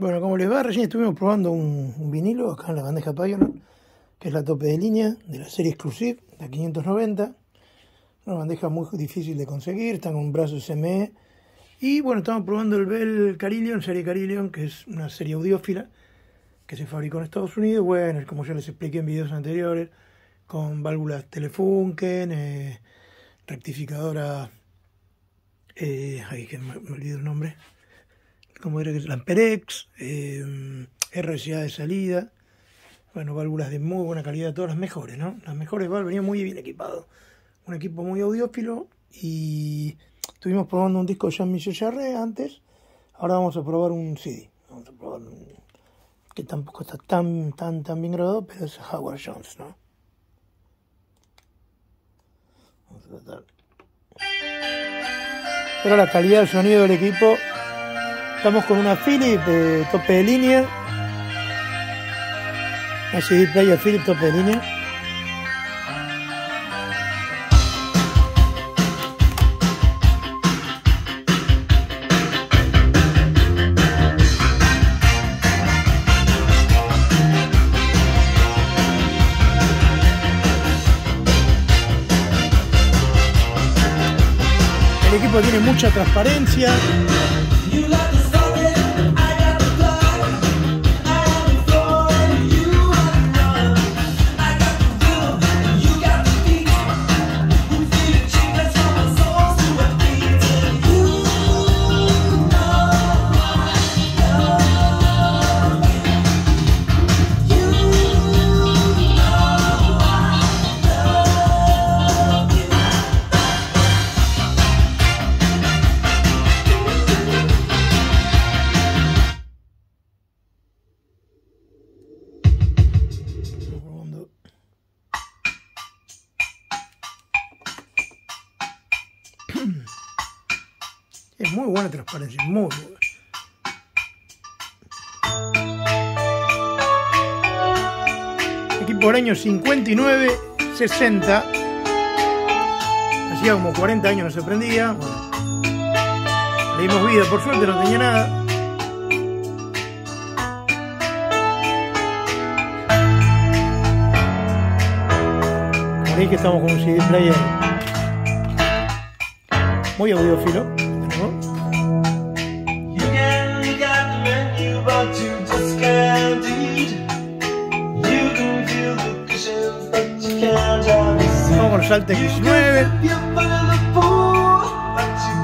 Bueno, como les va, recién estuvimos probando un, vinilo acá en la bandeja Pioneer, que es la tope de línea de la serie Exclusive, la 590. Una bandeja muy difícil de conseguir, está con un brazo SME. Y bueno, estamos probando el Bell Carillon, serie Carillon, que es una serie audiófila que se fabricó en Estados Unidos. Bueno, como ya les expliqué en videos anteriores, con válvulas Telefunken, eh, rectificadora. Eh, ay, que me, me el nombre como era Lamperex, eh, RCA de salida, bueno, válvulas de muy buena calidad, todas las mejores, ¿no? Las mejores válvulas, venía muy bien equipado. Un equipo muy audiófilo y estuvimos probando un disco de Jean-Michel Jarre antes, ahora vamos a probar un CD, vamos a probar un, que tampoco está tan, tan, tan bien grabado, pero es Howard Jones, ¿no? Vamos a tratar. Pero la calidad del sonido del equipo Estamos con una Philips de tope de línea. Una CD player Philips tope de línea. El equipo tiene mucha transparencia. Es muy buena transparencia, muy buena. Equipo del año 59, 60. Hacía como 40 años no se prendía. Bueno, le dimos vida, por suerte no tenía nada. Dije, estamos con un CD player muy audiófilo. Vamos con el Salte X9. You put in the pool, but you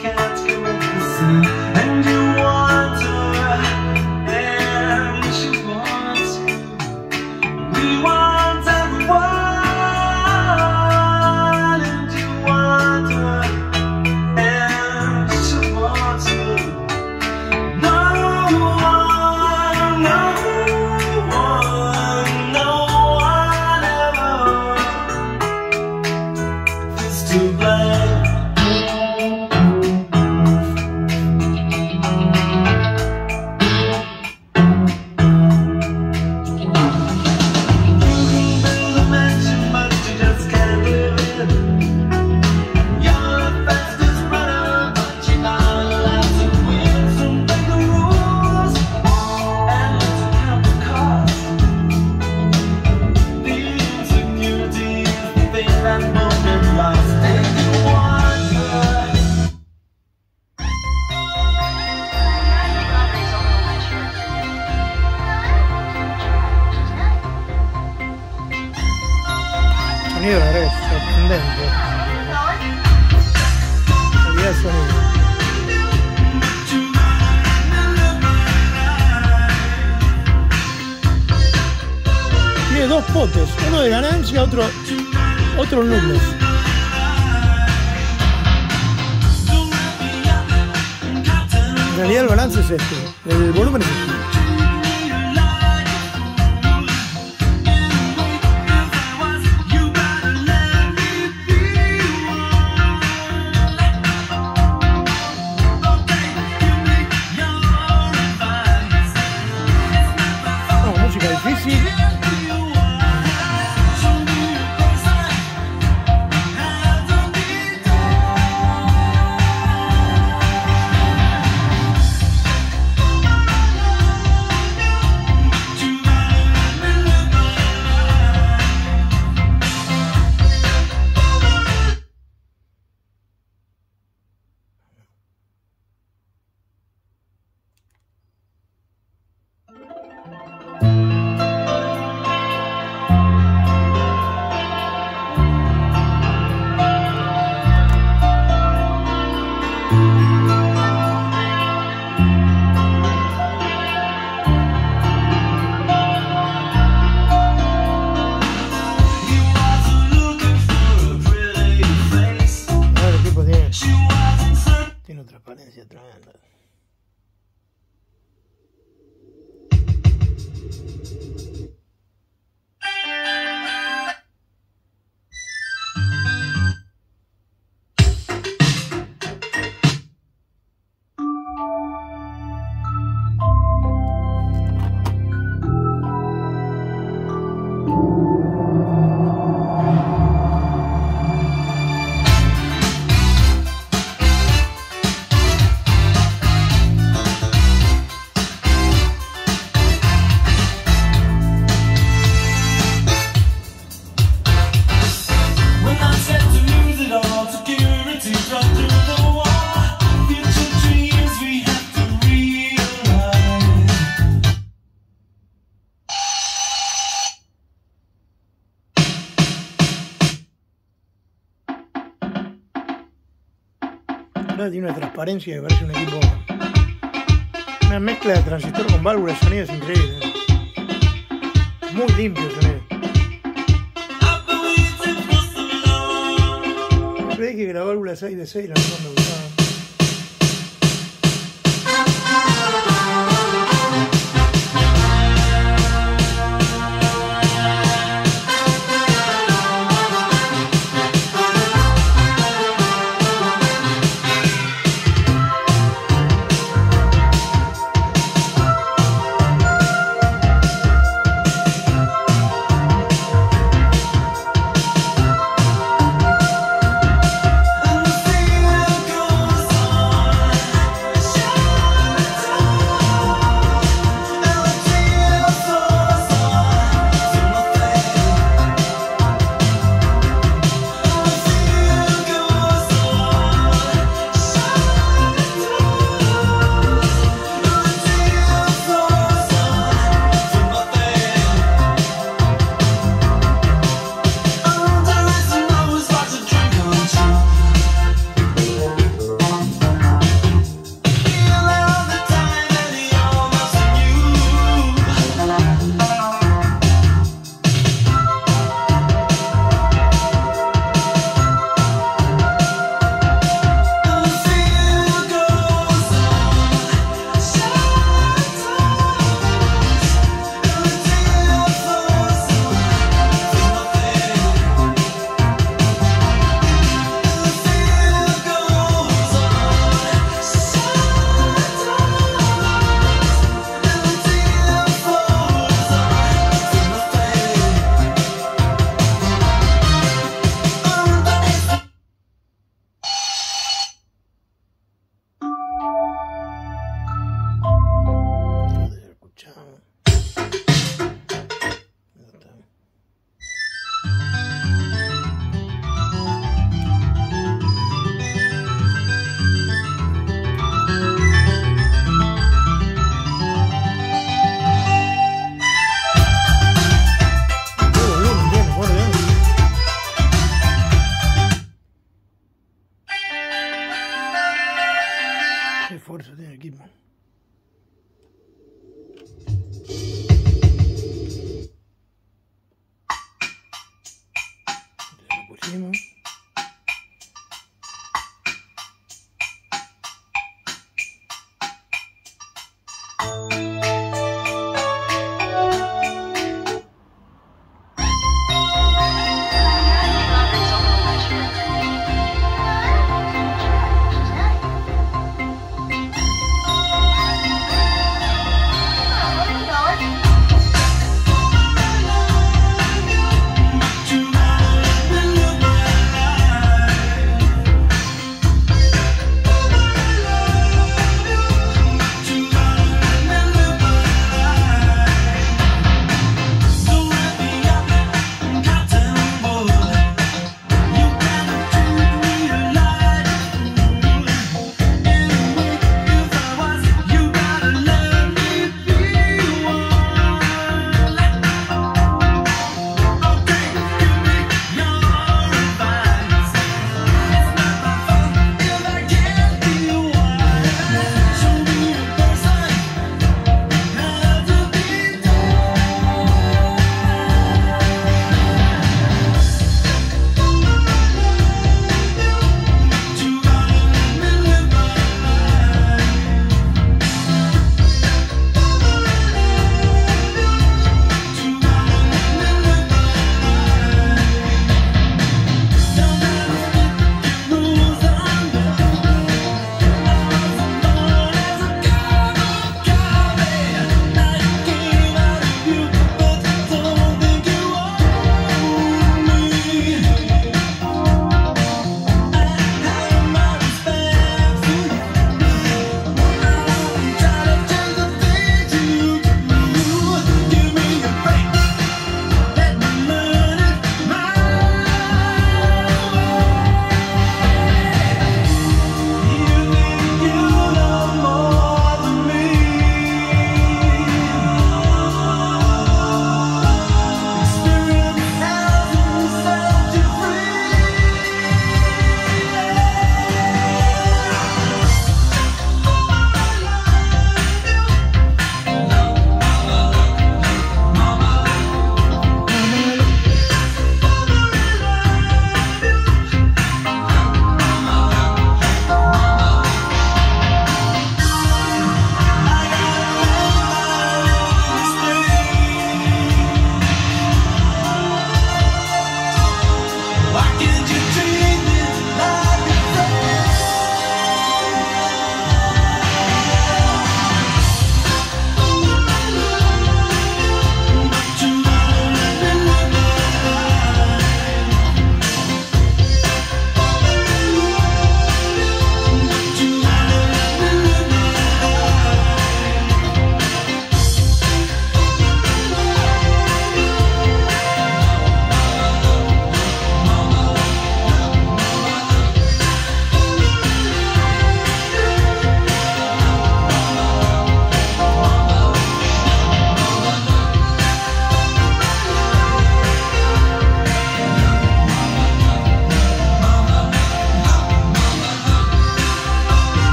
can't commit the. To blame. Dos potes, uno de ganancia, otro, otro lunes. En realidad el balance es este, el volumen es este. tiene una transparencia que parece un equipo. Una mezcla de transistor con válvula de sonido es increíble. Muy limpio el sonido. Creí que la válvula 6 de 6 la no me gustaba.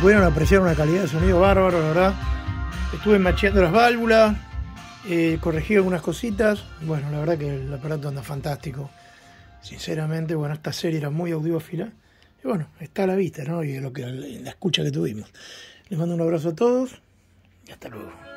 Pudieron apreciar una calidad de sonido bárbaro, la verdad. Estuve macheando las válvulas, eh, corregí algunas cositas. Bueno, la verdad que el aparato anda fantástico. Sinceramente, bueno, esta serie era muy audiófila. Y bueno, está a la vista, ¿no? Y lo que, la escucha que tuvimos. Les mando un abrazo a todos y hasta luego.